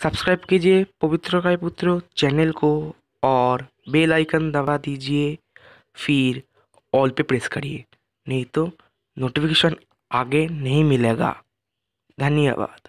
Subscribe कीजिए पवित्र काय पुत्र चैनल को और बेल आइकन दबा दीजिए, फिर ऑल पे प्रेस करिए। नहीं तो नोटिफिकेशन आगे नहीं मिलेगा। धन्यवाद।